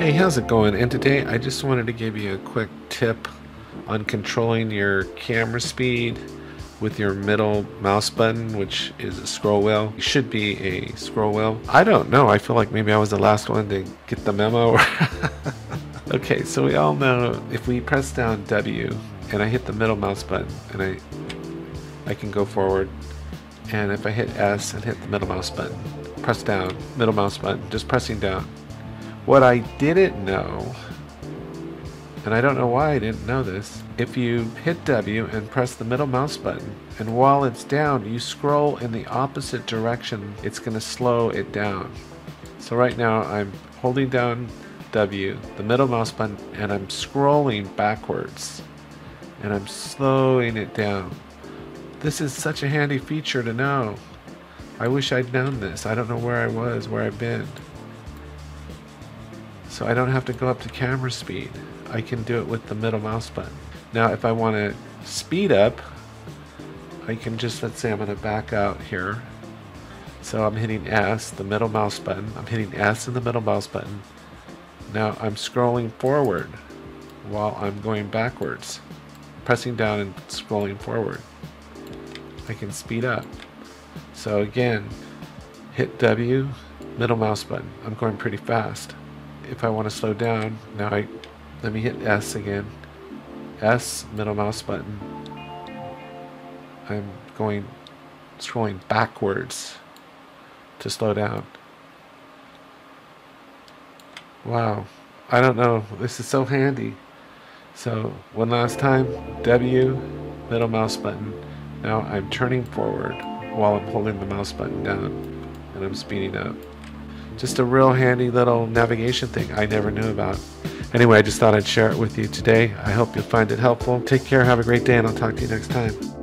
Hey, how's it going? And today I just wanted to give you a quick tip on controlling your camera speed with your middle mouse button, which is a scroll wheel. It should be a scroll wheel. I don't know. I feel like maybe I was the last one to get the memo. okay, so we all know if we press down W and I hit the middle mouse button and I I can go forward. And if I hit S and hit the middle mouse button, press down, middle mouse button, just pressing down. What I didn't know and I don't know why I didn't know this. If you hit W and press the middle mouse button, and while it's down, you scroll in the opposite direction, it's going to slow it down. So right now I'm holding down W, the middle mouse button, and I'm scrolling backwards. And I'm slowing it down. This is such a handy feature to know. I wish I'd known this. I don't know where I was, where I've been. So I don't have to go up to camera speed. I can do it with the middle mouse button. Now if I want to speed up, I can just, let's say I'm going to back out here. So I'm hitting S, the middle mouse button. I'm hitting S in the middle mouse button. Now I'm scrolling forward while I'm going backwards. Pressing down and scrolling forward. I can speed up. So again, hit W, middle mouse button. I'm going pretty fast. If I want to slow down, now I let me hit S again. S, middle mouse button. I'm going, scrolling backwards to slow down. Wow. I don't know. This is so handy. So, one last time. W, middle mouse button. Now I'm turning forward while I'm holding the mouse button down. And I'm speeding up. Just a real handy little navigation thing I never knew about. Anyway, I just thought I'd share it with you today. I hope you'll find it helpful. Take care, have a great day, and I'll talk to you next time.